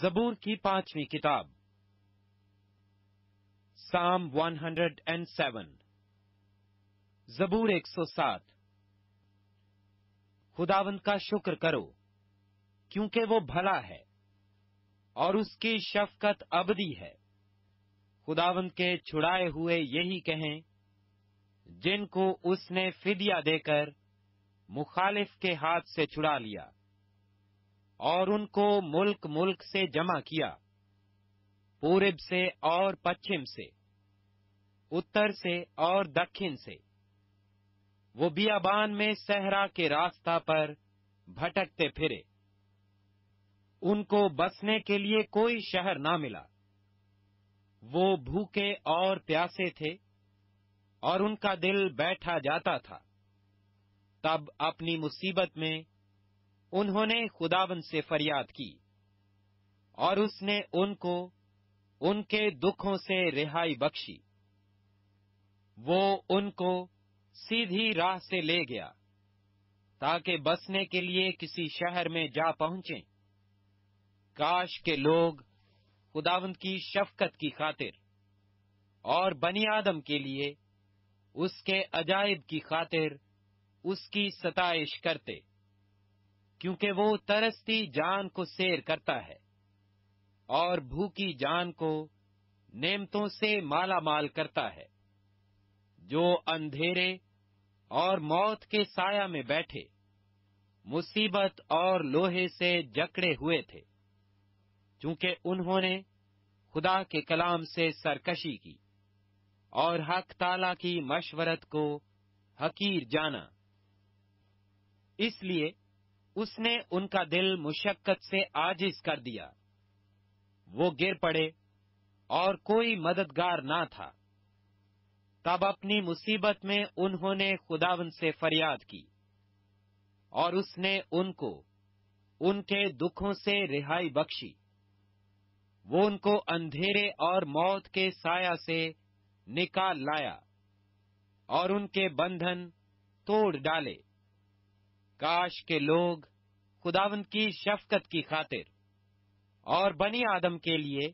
زبور کی پانچویں کتاب۔ سام ون ہنڈریڈ اینڈ سیون زبور ایک سو سات۔ خداوند کا شکر کرو، کیونکہ وہ بھلا ہے اور اس کی شفقت ابدی ہے۔ خداوند کے چھڑائے ہوئے یہی کہیں، جن کو اس نے فدیہ دے کر مخالف کے ہاتھ سے چھڑا لیا۔ اور ان کو ملک ملک سے جمع کیا، پورب سے اور پچھم سے، اتر سے اور دکن سے۔ وہ بیابان میں صحرا کے راستہ پر بھٹکتے پھرے۔ ان کو بسنے کے لیے کوئی شہر نہ ملا۔ وہ بھوکے اور پیاسے تھے اور ان کا دل بیٹھا جاتا تھا۔ تب اپنی مصیبت میں انہوں نے خداون سے فریاد کی اور اس نے ان کو ان کے دکھوں سے رہائی بخشی۔ وہ ان کو سیدھی راہ سے لے گیا تاکہ بسنے کے لیے کسی شہر میں جا پہنچیں۔ کاش کے لوگ خداوند کی شفقت کی خاطر اور بنی آدم کے لیے اس کے عجائب کی خاطر اس کی ستائش کرتے۔ کیونکہ وہ ترستی جان کو سیر کرتا ہے اور بھوکی جان کو نعمتوں سے مالا مال کرتا ہے، جو اندھیرے اور موت کے سایہ میں بیٹھے، مصیبت اور لوہے سے جکڑے ہوئے تھے، چونکہ انہوں نے خدا کے کلام سے سرکشی کی اور حق تالا کی مشورت کو حقیر جانا۔ اس لیے اس نے ان کا دل مشقت سے آجز کر دیا۔ وہ گر پڑے اور کوئی مددگار نہ تھا۔ تب اپنی مصیبت میں انہوں نے خداون سے فریاد کی اور اس نے ان کو، ان کے دکھوں سے رہائی بخشی۔ وہ ان کو اندھیرے اور موت کے سایہ سے نکال لایا اور ان کے بندھن توڑ ڈالے۔ کاش کے لوگ خداون کی شفقت کی خاطر اور بنی آدم کے لیے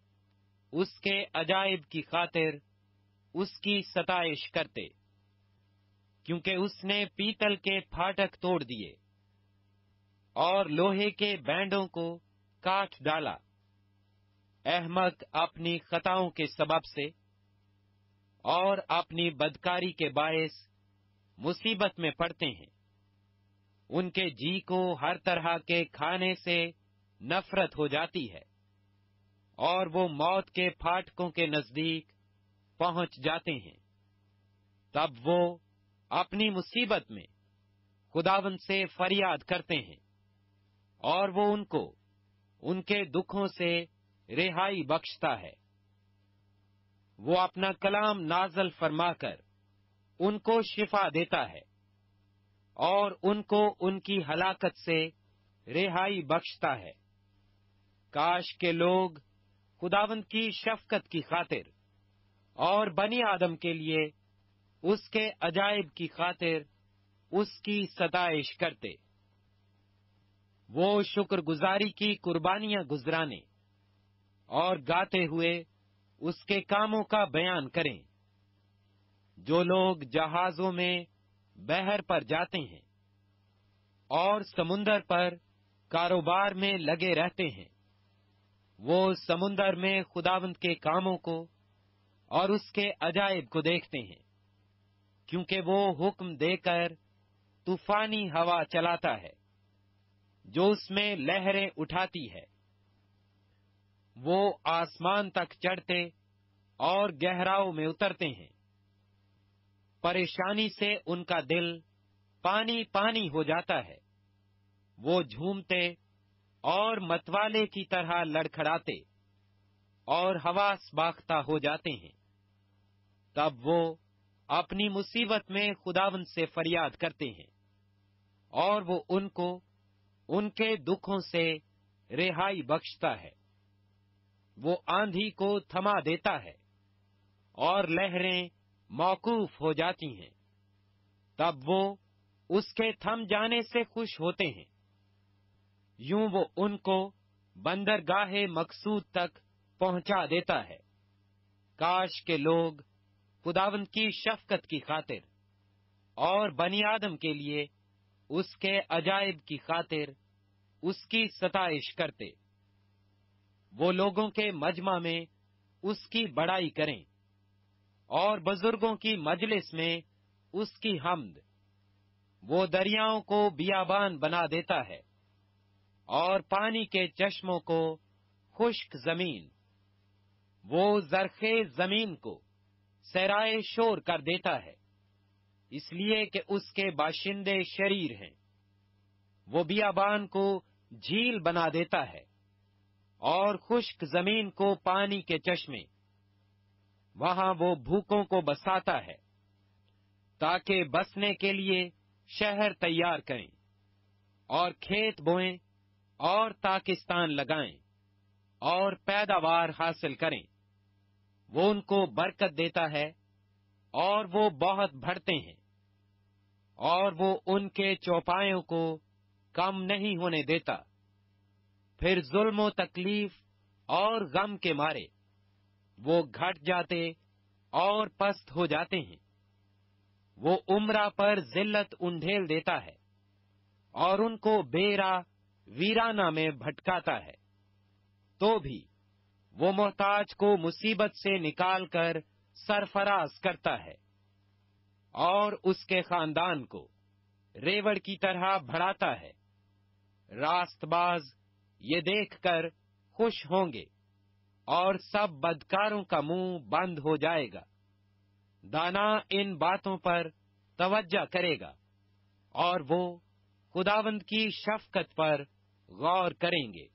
اس کے عجائب کی خاطر اس کی ستائش کرتے، کیونکہ اس نے پیتل کے پھاٹک توڑ دیے اور لوہے کے بینڈوں کو کاٹ ڈالا۔ احمد اپنی خطاؤں کے سبب سے اور اپنی بدکاری کے باعث مصیبت میں پڑتے ہیں۔ ان کے جی کو ہر طرح کے کھانے سے نفرت ہو جاتی ہے اور وہ موت کے پھاٹکوں کے نزدیک پہنچ جاتے ہیں۔ تب وہ اپنی مصیبت میں خداون سے فریاد کرتے ہیں اور وہ ان کو ان کے دکھوں سے رہائی بخشتا ہے۔ وہ اپنا کلام نازل فرما کر ان کو شفا دیتا ہے۔ اور ان کو ان کی ہلاکت سے رہائی بخشتا ہے۔ کاش کے لوگ خداوند کی شفقت کی خاطر اور بنی آدم کے لیے اس کے عجائب کی خاطر اس کی ستائش کرتے۔ وہ شکر گزاری کی قربانیاں گزرانے اور گاتے ہوئے اس کے کاموں کا بیان کریں۔ جو لوگ جہازوں میں بہر پر جاتے ہیں اور سمندر پر کاروبار میں لگے رہتے ہیں۔ وہ سمندر میں خداوند کے کاموں کو اور اس کے عجائب کو دیکھتے ہیں، کیونکہ وہ حکم دے کر طوفانی ہوا چلاتا ہے، جو اس میں لہریں اٹھاتی ہے۔ وہ آسمان تک چڑھتے اور گہراؤں میں اترتے ہیں۔ پریشانی سے ان کا دل پانی پانی ہو جاتا ہے۔ وہ جھومتے اور متوالے کی طرح لڑکھڑاتے اور حواس باختہ ہو جاتے ہیں۔ تب وہ اپنی مصیبت میں خداون سے فریاد کرتے ہیں اور وہ ان کو ان کے دکھوں سے رہائی بخشتا ہے۔ وہ آندھی کو تھما دیتا ہے اور لہریں موقوف ہو جاتی ہیں۔ تب وہ اس کے تھم جانے سے خوش ہوتے ہیں۔ یوں وہ ان کو بندرگاہ مقصود تک پہنچا دیتا ہے۔ کاش کے لوگ خداون کی شفقت کی خاطر اور بنی آدم کے لیے اس کے عجائب کی خاطر اس کی ستائش کرتے۔ وہ لوگوں کے مجمع میں اس کی بڑائی کریں۔ اور بزرگوں کی مجلس میں اس کی حمد، وہ دریاؤں کو بیابان بنا دیتا ہے اور پانی کے چشموں کو خشک زمین، وہ زرخے زمین کو سیرائے شور کر دیتا ہے، اس لیے کہ اس کے باشندے شریر ہیں۔ وہ بیابان کو جھیل بنا دیتا ہے اور خشک زمین کو پانی کے چشمے وہاں وہ بھوکوں کو بساتا ہے تاکہ بسنے کے لیے شہر تیار کریں اور کھیت بوئیں اور تاکستان لگائیں اور پیداوار حاصل کریں۔ وہ ان کو برکت دیتا ہے اور وہ بہت بڑھتے ہیں اور وہ ان کے چوپایوں کو کم نہیں ہونے دیتا۔ پھر ظلم و تکلیف اور غم کے مارے۔ وہ گھٹ جاتے اور پست ہو جاتے ہیں۔ وہ عمرہ پر ذلت انڈھیل دیتا ہے اور ان کو بیرا ویرانہ میں بھٹکاتا ہے۔ تو بھی وہ محتاج کو مصیبت سے نکال کر سرفراز کرتا ہے اور اس کے خاندان کو ریوڑ کی طرح بڑھاتا ہے۔ راست باز یہ دیکھ کر خوش ہوں گے۔ اور سب بدکاروں کا منہ بند ہو جائے گا۔ دانا ان باتوں پر توجہ کرے گا اور وہ خداوند کی شفقت پر غور کریں گے۔